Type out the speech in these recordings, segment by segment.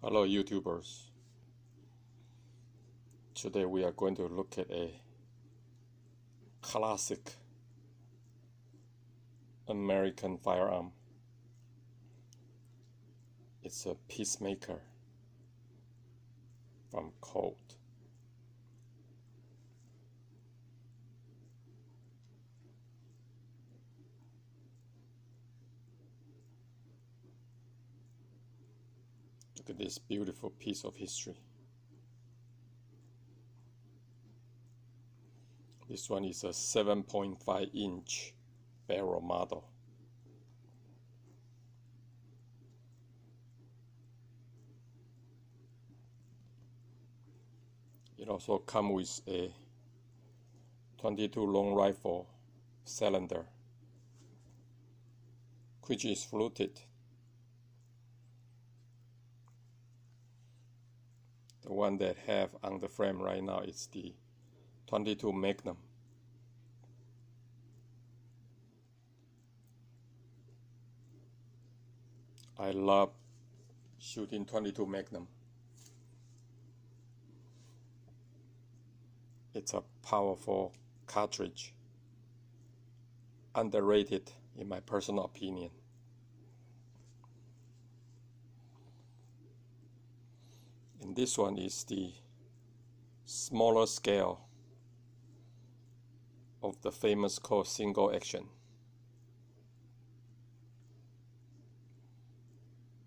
Hello YouTubers. Today we are going to look at a classic American firearm. It's a Peacemaker from Colt. At this beautiful piece of history. This one is a 7.5 inch barrel model. It also comes with a 22 long rifle cylinder, which is fluted. The one that have on the frame right now is the 22 Magnum. I love shooting 22 Magnum. It's a powerful cartridge, underrated in my personal opinion. And this one is the smaller scale of the famous Colt single action.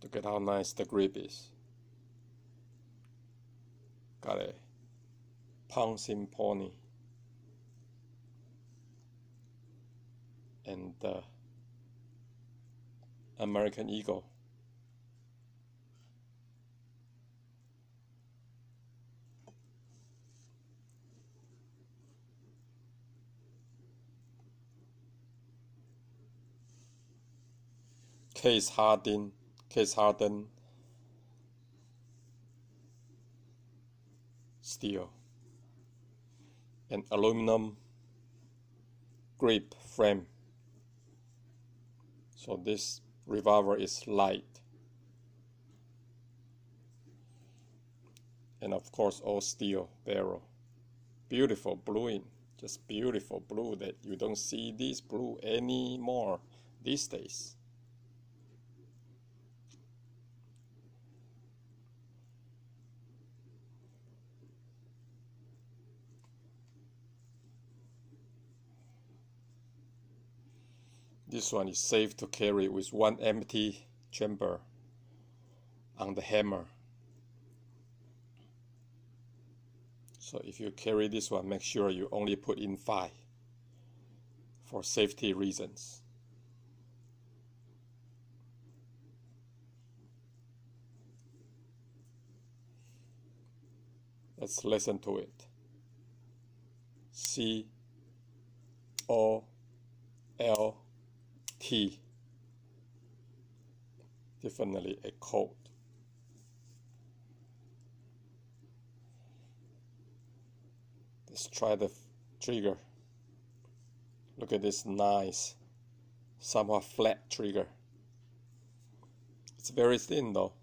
Look at how nice the grip is. Got a pouncing pony and the American Eagle. Case hardened, case hardened steel and aluminum grip frame. So this revolver is light. And of course all steel barrel. Beautiful bluing, just beautiful blue that you don't see this blue anymore these days. This one is safe to carry with one empty chamber on the hammer. So if you carry this one, make sure you only put in five for safety reasons. Let's listen to it. C O L T. Definitely a Colt. Let's try the trigger. Look at this nice, somewhat flat trigger. It's very thin though.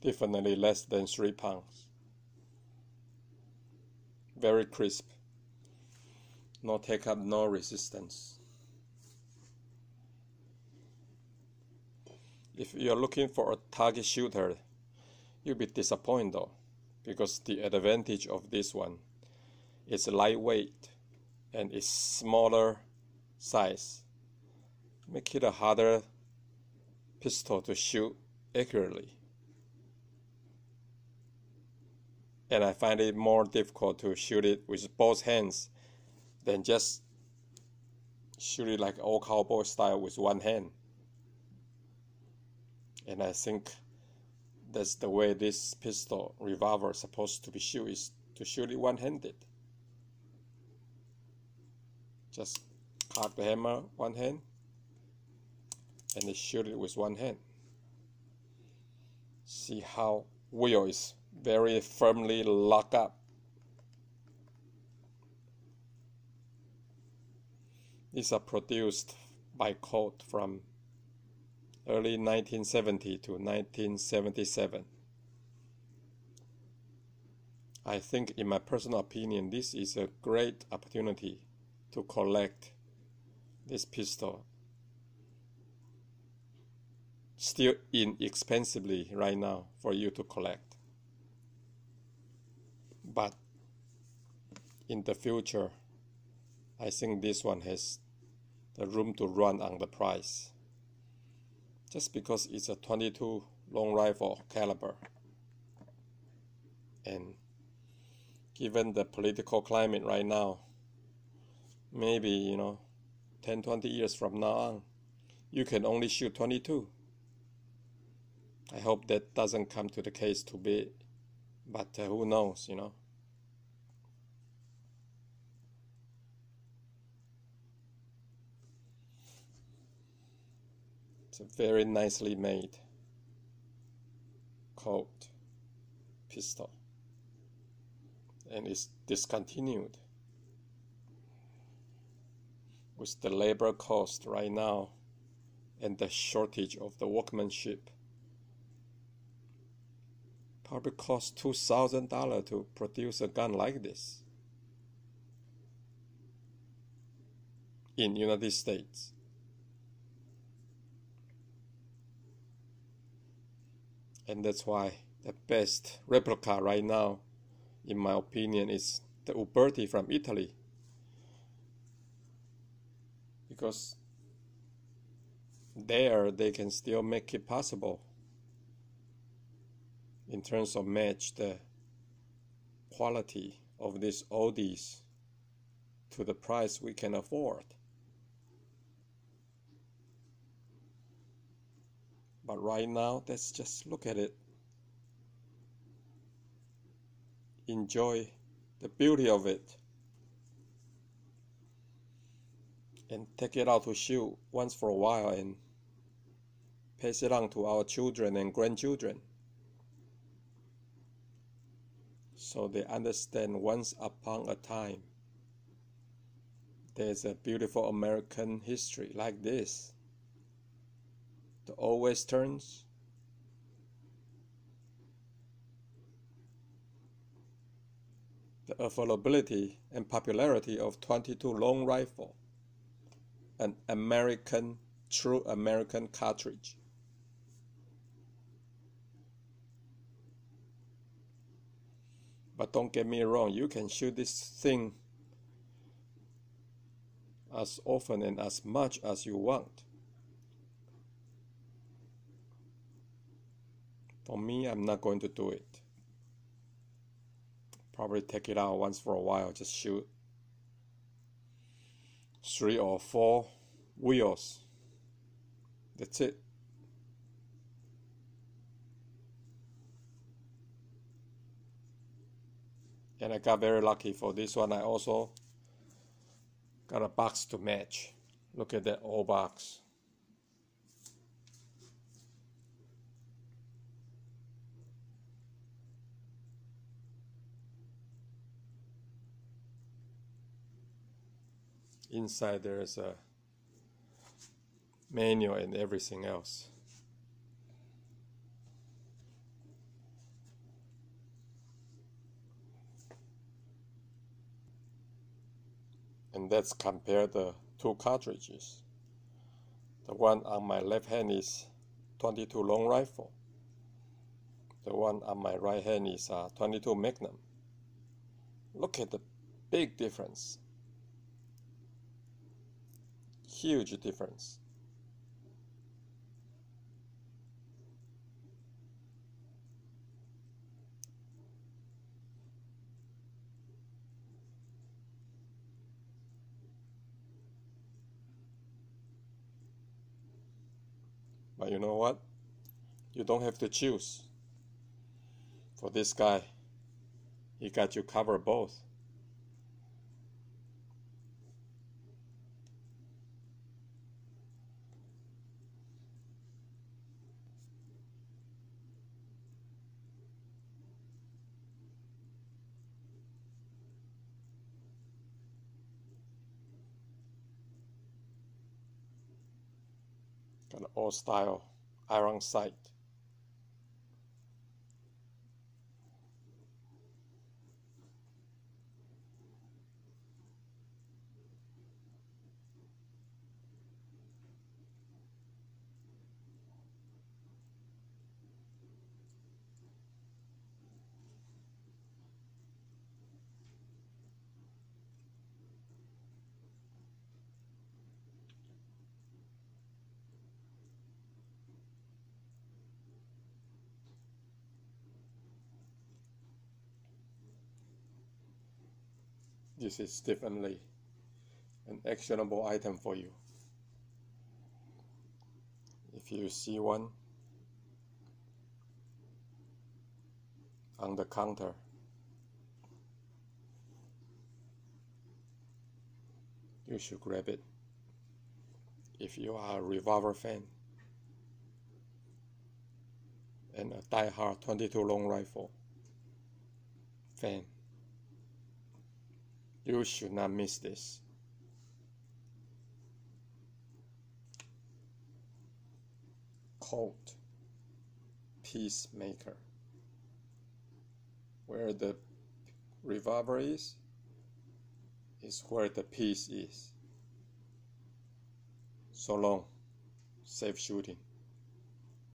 Definitely less than 3 pounds. Very crisp. No take up, no resistance. If you're looking for a target shooter, you'll be disappointed though, because the advantage of this one is lightweight and it's smaller size. Make it a harder pistol to shoot accurately. And I find it more difficult to shoot it with both hands than just shoot it like old cowboy style with one hand. And I think that's the way this pistol revolver is supposed to be shoot is to shoot it one-handed. Just cock the hammer one hand and then shoot it with one hand. See how wheel is very firmly locked up. These are produced by Colt from early 1970 to 1977. I think, in my personal opinion, this is a great opportunity to collect this pistol. Still inexpensively right now for you to collect. But in the future, I think this one has the room to run on the price. Just because it's a 22 long rifle caliber. And given the political climate right now, maybe, you know, 10, 20 years from now on, you can only shoot 22. I hope that doesn't come to the case to be, but uh, who knows, you know. It's a very nicely made Colt pistol and it's discontinued with the labor cost right now and the shortage of the workmanship probably cost two thousand dollars to produce a gun like this in United States. And that's why the best replica right now, in my opinion, is the Uberti from Italy. Because there they can still make it possible in terms of match the quality of these oldies to the price we can afford. But right now, let's just look at it. Enjoy the beauty of it. And take it out to shoot once for a while and pass it on to our children and grandchildren. So they understand once upon a time there's a beautiful American history like this. The old westerns, the availability and popularity of 22 long rifle, an American, true American cartridge. But don't get me wrong, you can shoot this thing as often and as much as you want. For me, I'm not going to do it. Probably take it out once for a while, just shoot three or four wheels. That's it. And I got very lucky for this one. I also got a box to match. Look at that old box. Inside there's a manual and everything else and let's compare the two cartridges. The one on my left hand is 22 long rifle. The one on my right hand is uh, 22 Magnum. Look at the big difference. Huge difference. But you know what? You don't have to choose. For this guy, he got you covered both. Got an old style iron sight. This is definitely an actionable item for you. If you see one on the counter, you should grab it. If you are a revolver fan and a die-hard 22 long rifle fan. You should not miss this. Colt Peacemaker. Where the revolver is, is where the peace is. So long. Safe shooting.